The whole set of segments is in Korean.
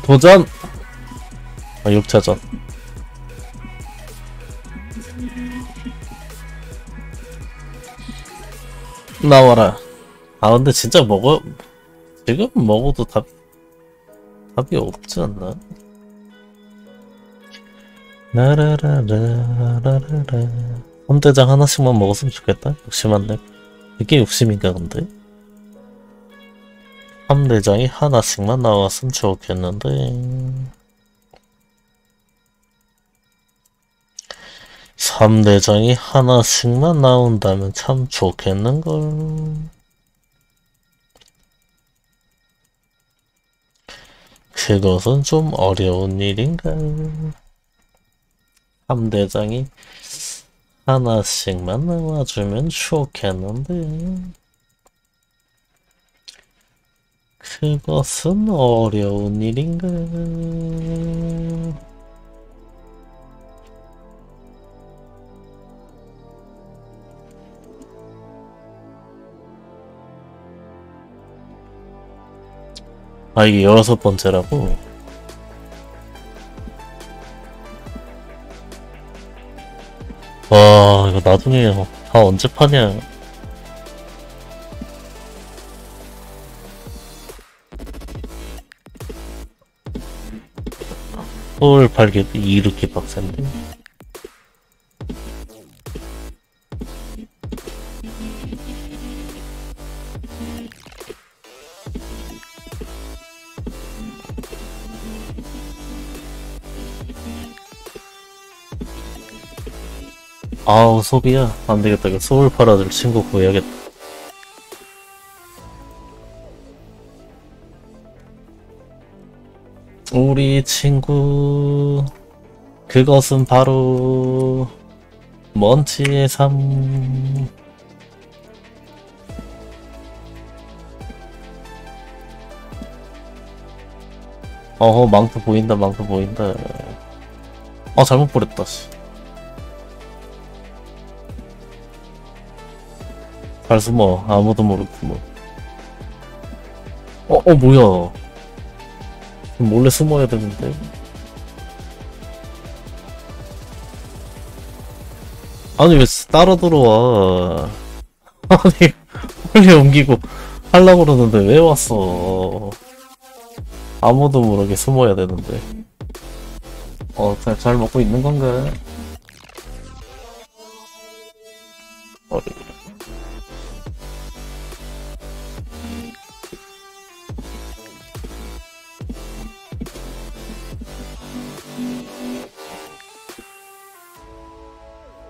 도전! 아, 6차전. 나와라. 아, 근데 진짜 먹어, 지금 먹어도 답, 답이 없지 않나? 라라라라라라라. 홈대장 하나씩만 먹었으면 좋겠다. 욕심한데. 이게 욕심인가, 근데? 함대장이 하나씩만 나왔으면 좋겠는데. 3대장이 하나씩만 나온다면 참 좋겠는걸. 그것은 좀 어려운 일인가. 3대장이 하나씩만 나와주면 좋겠는데. 그것은 어려운 일인가. 아, 이게 여섯 번째라고? 와, 이거 나중에 다 언제 파냐. 서울 팔기 이렇게 빡센데. 아우 소비야. 안되겠다. 이거 서울 팔아줄 친구 구해야겠다 우리 친구. 그것은 바로 먼치의 삶. 어허 망토 보인다 망토 보인다. 아 잘못 버렸다 씨. 잘 숨어 아무도 모르고 숨어 어, 어 뭐야 몰래 숨어야 되는데. 아니 왜 따라 들어와? 아니 빨리 옮기고 하려고 그러는데 왜 왔어? 아무도 모르게 숨어야 되는데. 어, 잘, 잘 먹고 있는 건가?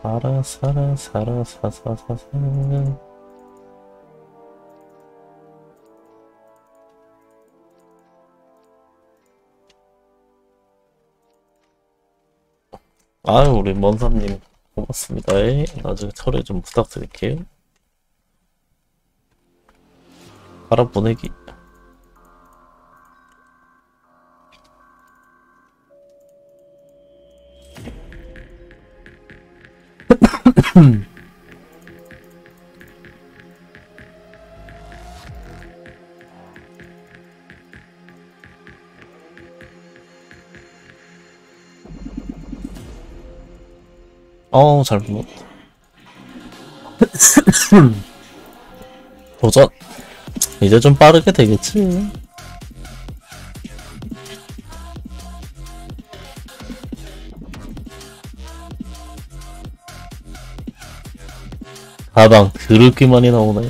살아 살아 살아 사사사사 아유 우리 먼사님 고맙습니다. 에이, 나중에 철회 좀 부탁드릴게요. 바람 보내기 어우 잘 불렀다 도전. 이제 좀 빠르게 되겠지 가방 그렇게 많이 나오네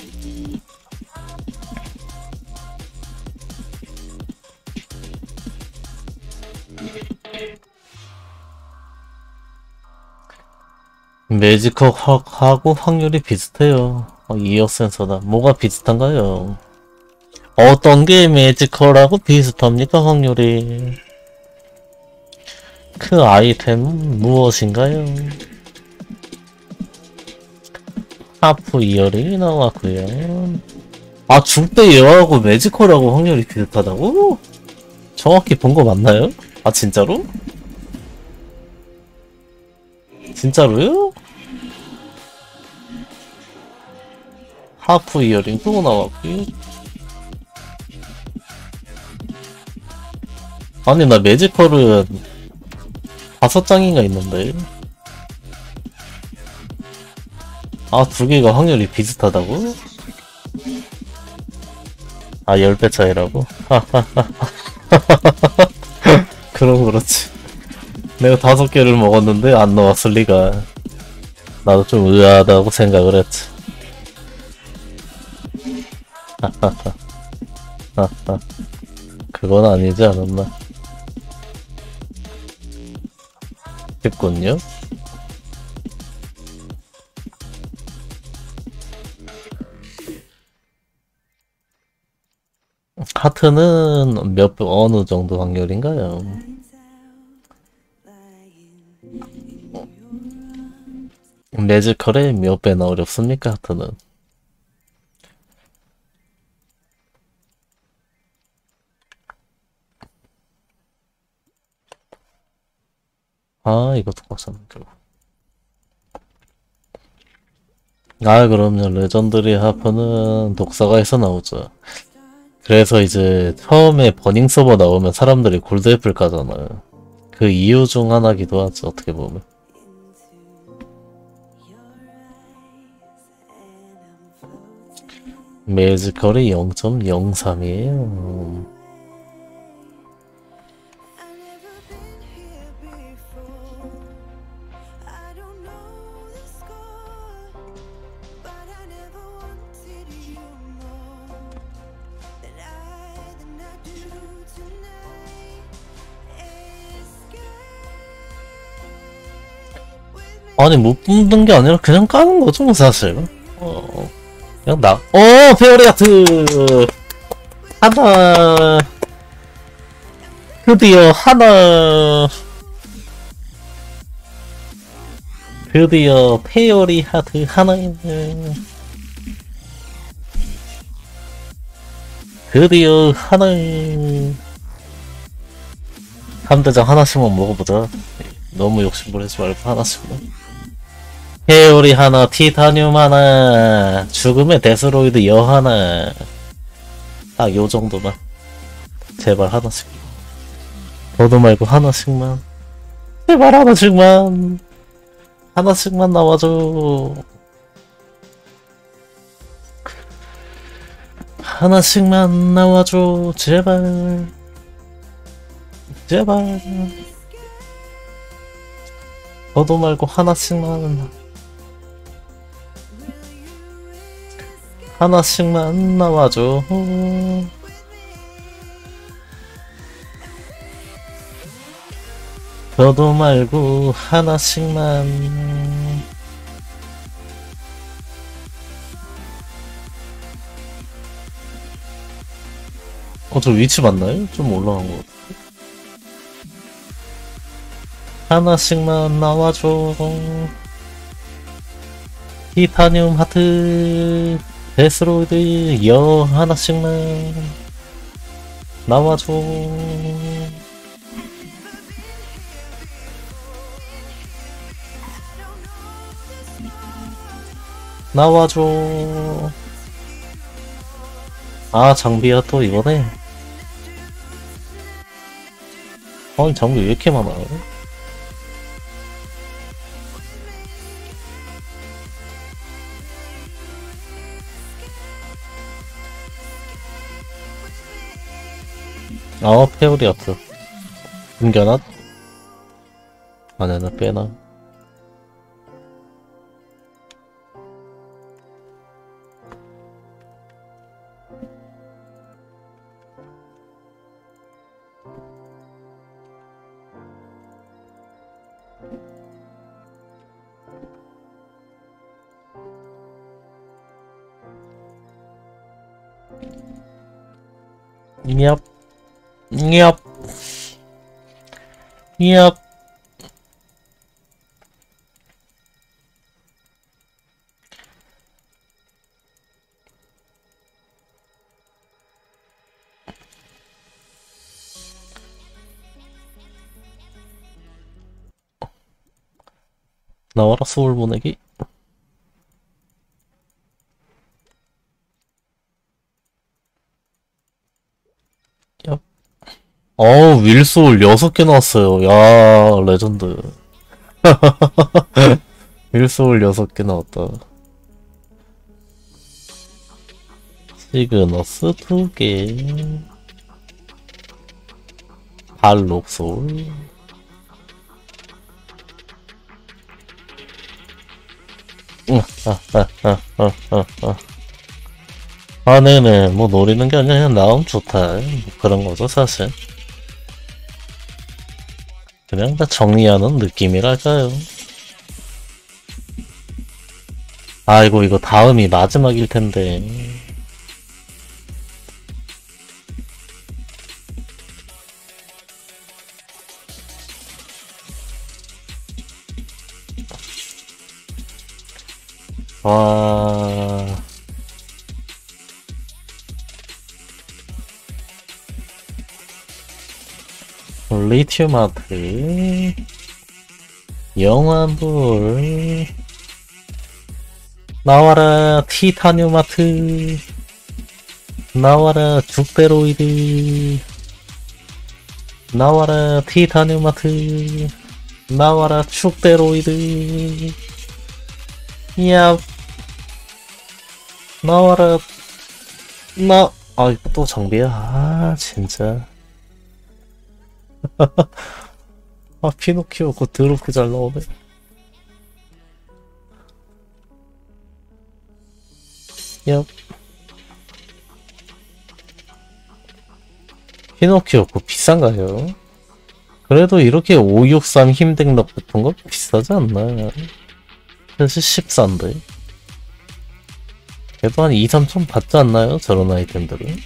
매지컬하고 확률이 비슷해요. 어, 이어 센서다. 뭐가 비슷한가요? 어떤 게 매지컬하고 비슷합니까, 확률이? 그 아이템은 무엇인가요? 하프 이어링이 나왔고요 아 중대 여하고 매지컬하고 확률이 비슷하다고? 정확히 본 거 맞나요? 아 진짜로? 진짜로요? 하프 이어링 또 나왔고요 아니 나 매지컬은 다섯 장인가 있는데. 아 두 개가 확률이 비슷하다고? 아 10배 차이라고? 그럼 그렇지. 내가 다섯 개를 먹었는데 안 나왔을 리가. 나도 좀 의아하다고 생각을 했지 그건 아니지 않았나 했군요 하트는 몇 어느 정도 확률인가요? 매지컬에 몇 배나 어렵습니까 하트는? 아 이것도 꽉쌌는데 아 그럼요 legendary 하프는 독사과에서 나오죠. 그래서 이제 처음에 burning 서버 나오면 사람들이 골드 애플 까잖아요. 그 이유 중 하나기도 하죠 어떻게 보면. magical이 0.03이에요 아니 못 뽑는 게 아니라 그냥 까는 거죠 뭐 사실. 어. 그냥 나 어! 페어리 아트! 하나. 드디어 하나. 드디어 페어리 하트 하나이네. 드디어 하나. 3대장 하나씩만 먹어보자. 너무 욕심부리지 말고 하나씩만 헤오리 하나, 티타늄 하나, 죽음의 데스로이드 여 하나. 딱 요 정도만. 제발 하나씩. 더도 말고 하나씩만. 제발 하나씩만. 하나씩만 나와줘. 하나씩만 나와줘. 제발. 제발. 더도 말고 하나씩만. 하나씩만 나와줘. 너도 말고 하나씩만. 어, 저 위치 맞나요? 좀 올라간 것 같아. 하나씩만 나와줘. 티타늄 하트. 데스로이드 여 하나씩만 나와줘. 나와줘. 아 장비야 또 이번에 아니 장비 왜 이렇게 많아 아 페어리 아트. 은견한? 아니야 빼나 얍 Yep. Yep. 나와라 서울 보내기 어우 윌소울 6개 나왔어요 야 레전드 윌소울 6개 나왔다 시그너스 2개 발록소울 아, 네네. 뭐, 노리는 게 아니라 그냥 나오면 좋다. 뭐 그런 거죠, 사실. 그냥 다 정리하는 느낌이랄까요. 아이고, 이거 다음이 마지막일 텐데. 와. 리튬 아트. 영환불. 나와라 티타늄 아트. 나와라 죽베로이드. 나와라 티타늄 아트. 나와라 축베로이드. 야 나와라 나 아, 이거 또 정비야. 아, 진짜. 아, 피노키오 그거 더럽게 잘 나오네. 야. 피노키오 그거 비싼가요? 그래도 이렇게 563 힘댕력 같은 거 비싸지 않나? 사실 14인데. 그래도 한 2, 3천 받지 않나요? 저런 아이템들은?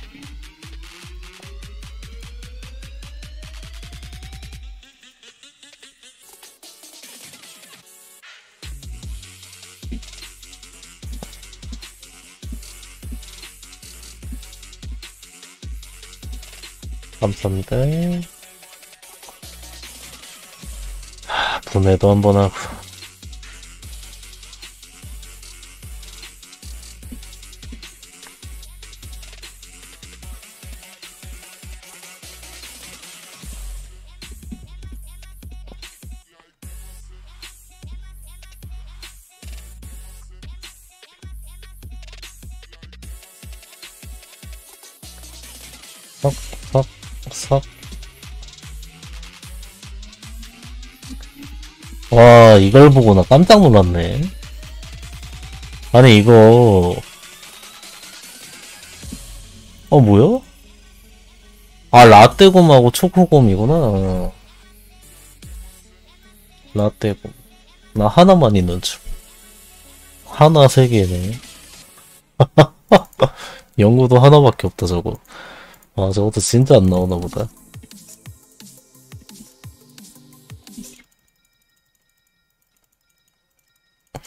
감사합니다. 하, 분해도 한번 하고. 석, 석, 석. 와, 이걸 보고 나 깜짝 놀랐네. 아니, 이거. 어, 뭐야? 아, 라떼곰하고 초코곰이구나. 라떼곰. 나 하나만 있는 줄. 하나 세 개네. 연구도 하나밖에 없다, 저거. 아, 저것도 진짜 안 나오나 보다.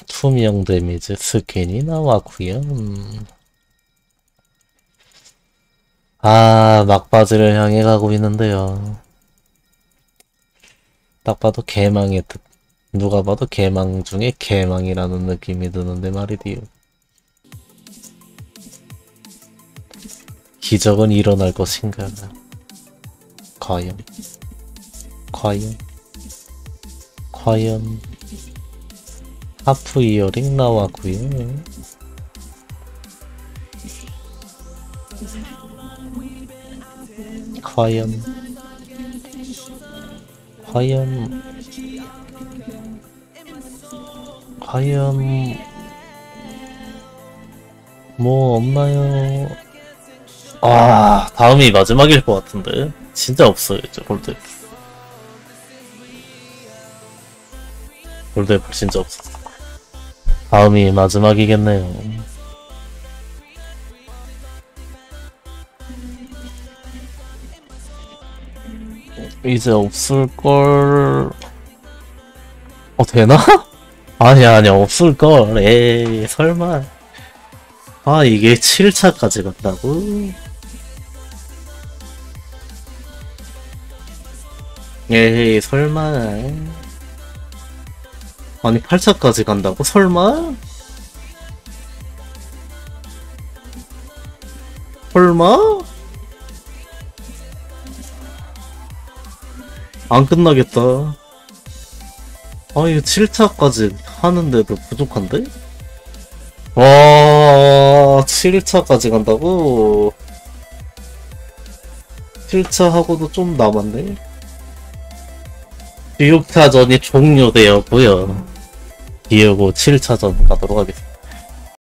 투명 데미지 스캔이 나왔구요. 음. 아, 막바지를 향해 가고 있는데요. 딱 봐도 개망의 듯. 누가 봐도 개망 중에 개망이라는 느낌이 드는데 말이디요. 기적은 일어날 것인가? 과연? 과연? 과연? 하프 이어링 나왔구요. 과연? 과연? 과연? 뭐 없나요? 아, 다음이 마지막일 것 같은데. 진짜 없어요, 이제 골드. 골드애플 진짜 없어. 다음이 마지막이겠네요. 이제 없을걸. 어, 되나? 아니야, 아니야, 없을걸. 에이, 설마. 아, 이게 7차까지 간다고? 에이, 설마. 아니 8차까지 간다고? 설마? 설마? 안 끝나겠다. 아, 이거 7차까지 하는데도 부족한데? 와, 7차까지 간다고? 7차 하고도 좀 남았네? 6차전이 종료되었고요. 비우고 7차전 가도록 하겠습니다.